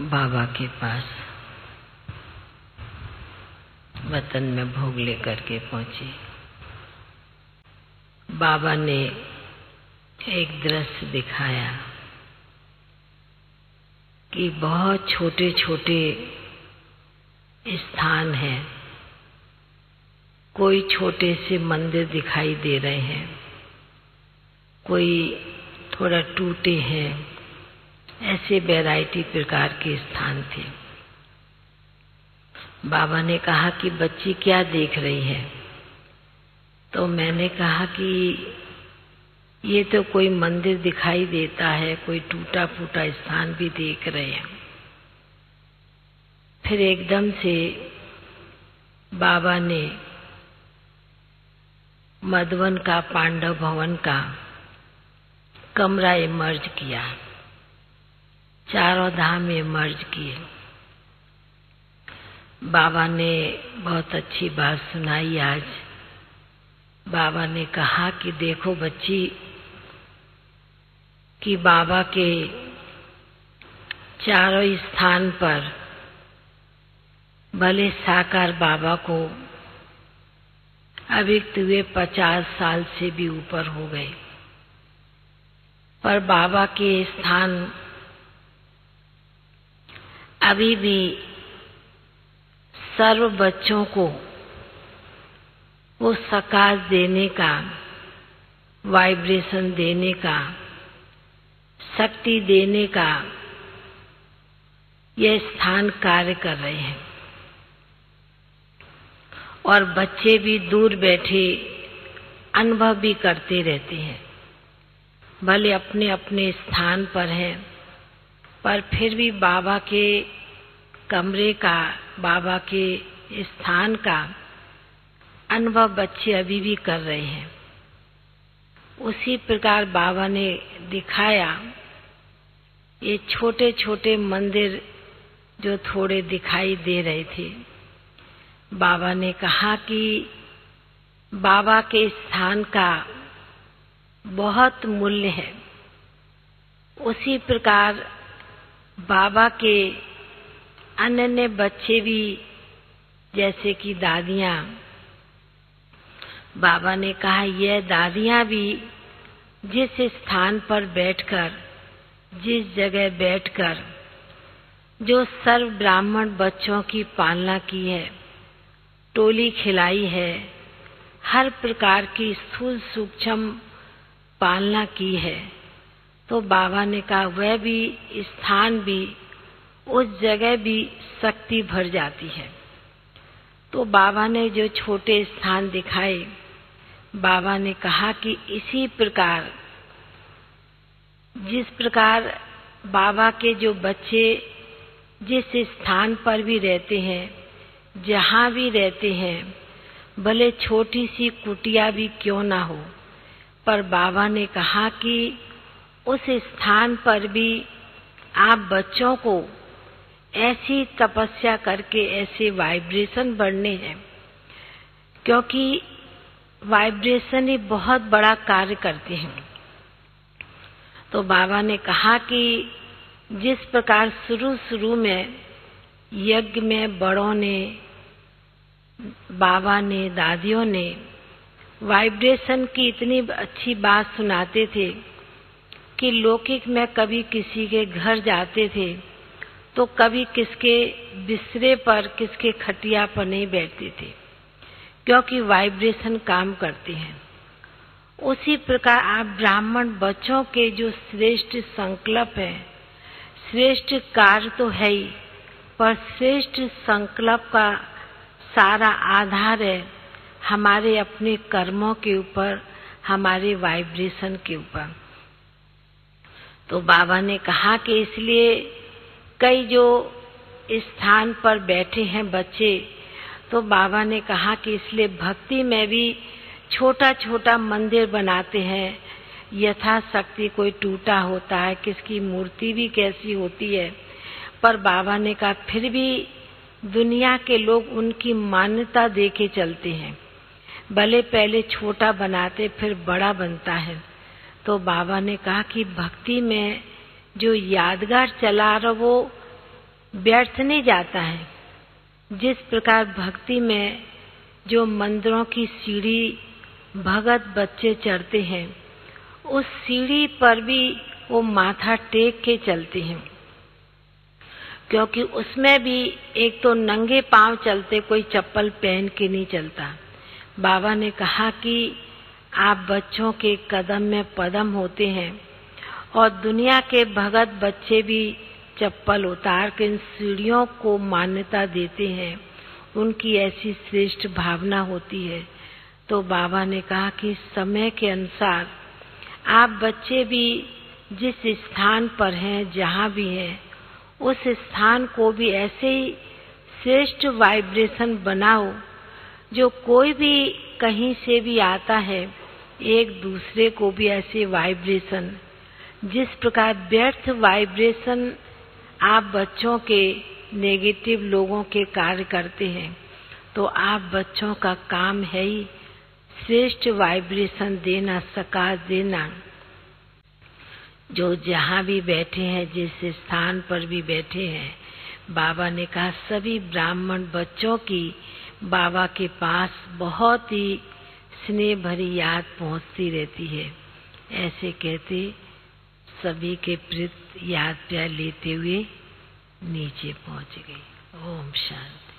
बाबा के पास वतन में भोग लेकर के पहुँची। बाबा ने एक दृश्य दिखाया कि बहुत छोटे छोटे स्थान हैं। कोई छोटे से मंदिर दिखाई दे रहे हैं। कोई थोड़ा टूटे हैं। ऐसे वैरायटी प्रकार के स्थान थे। बाबा ने कहा कि बच्ची क्या देख रही है? तो मैंने कहा कि ये तो कोई मंदिर दिखाई देता है, कोई टूटा फूटा स्थान भी देख रहे हैं। फिर एकदम से बाबा ने मधुवन का, पांडव भवन का कमरा इमर्ज किया। चारों धाम मर्ज किए। बाबा ने बहुत अच्छी बात सुनाई आज। बाबा ने कहा कि देखो बच्ची, कि बाबा के चारों स्थान पर भले साकार बाबा को अभिक्त हुए पचास साल से भी ऊपर हो गए, पर बाबा के स्थान अभी भी सर्व बच्चों को वो सकाश देने का वाइब्रेशन देने का, शक्ति देने का यह स्थान कार्य कर रहे हैं। और बच्चे भी दूर बैठे अनुभव भी करते रहते हैं। भले अपने अपने स्थान पर हैं, पर फिर भी बाबा के कमरे का, बाबा के स्थान का अनुभव बच्चे अभी भी कर रहे हैं। उसी प्रकार बाबा ने दिखाया, ये छोटे छोटे मंदिर जो थोड़े दिखाई दे रहे थे। बाबा ने कहा कि बाबा के स्थान का बहुत मूल्य है। उसी प्रकार बाबा के अन्य बच्चे भी, जैसे कि दादियाँ। बाबा ने कहा, यह दादियाँ भी जिस स्थान पर बैठकर, जिस जगह बैठकर, जो सर्व ब्राह्मण बच्चों की पालना की है, टोली खिलाई है, हर प्रकार की स्थूल सूक्ष्म पालना की है। तो बाबा ने कहा, वह भी, स्थान भी उस जगह भी शक्ति भर जाती है। तो बाबा ने जो छोटे स्थान दिखाए, बाबा ने कहा कि इसी प्रकार, जिस प्रकार बाबा के जो बच्चे जिस स्थान पर भी रहते हैं, जहाँ भी रहते हैं, भले छोटी सी कुटिया भी क्यों ना हो, पर बाबा ने कहा कि उस स्थान पर भी आप बच्चों को ऐसी तपस्या करके, ऐसे वाइब्रेशन बढ़ने हैं। क्योंकि वाइब्रेशन ही बहुत बड़ा कार्य करते हैं। तो बाबा ने कहा कि जिस प्रकार शुरू शुरू में यज्ञ में बड़ों ने, बाबा ने, दादियों ने वाइब्रेशन की इतनी अच्छी बात सुनाते थे कि लौकिक में कभी किसी के घर जाते थे तो कभी किसके बिस्तरे पर किसके खटिया पर नहीं बैठते थे, क्योंकि वाइब्रेशन काम करते हैं। उसी प्रकार आप ब्राह्मण बच्चों के जो श्रेष्ठ संकल्प है, श्रेष्ठ कार्य तो है ही, पर श्रेष्ठ संकल्प का सारा आधार है हमारे अपने कर्मों के ऊपर, हमारे वाइब्रेशन के ऊपर। तो बाबा ने कहा कि इसलिए कई जो स्थान पर बैठे हैं बच्चे तो बाबा ने कहा कि इसलिए भक्ति में भी छोटा छोटा मंदिर बनाते हैं। यथाशक्ति कोई टूटा होता है, किसकी मूर्ति भी कैसी होती है। पर बाबा ने कहा, फिर भी दुनिया के लोग उनकी मान्यता दे के चलते हैं। भले पहले छोटा बनाते, फिर बड़ा बनता है। तो बाबा ने कहा कि भक्ति में जो यादगार चला रहा वो व्यर्थ नहीं जाता है। जिस प्रकार भक्ति में जो मंदिरों की सीढ़ी भगत बच्चे चढ़ते हैं, उस सीढ़ी पर भी वो माथा टेक के चलते हैं। क्योंकि उसमें भी एक तो नंगे पाँव चलते कोई चप्पल पहन के नहीं चलता। बाबा ने कहा कि आप बच्चों के कदम में पदम होते हैं। और दुनिया के भगत बच्चे भी चप्पल उतार के इन सीढ़ियों को मान्यता देते हैं। उनकी ऐसी श्रेष्ठ भावना होती है। तो बाबा ने कहा कि समय के अनुसार आप बच्चे भी जिस स्थान पर हैं, जहाँ भी हैं, उस स्थान को भी ऐसे ही श्रेष्ठ वाइब्रेशन बनाओ जो कोई भी कहीं से भी आता है, एक दूसरे को भी ऐसे वाइब्रेशन जिस प्रकार व्यर्थ वाइब्रेशन आप बच्चों के नेगेटिव लोगों के कार्य करते हैं तो आप बच्चों का काम है ही श्रेष्ठ वाइब्रेशन देना, सकार देना। जो जहाँ भी बैठे हैं, जिस स्थान पर भी बैठे हैं, बाबा ने कहा, सभी ब्राह्मण बच्चों की बाबा के पास बहुत ही स्नेह भरी याद पहुँचती रहती है। ऐसे कहते सभी के प्रति याद प्यार लेते हुए नीचे पहुँच गई। ओम शांति।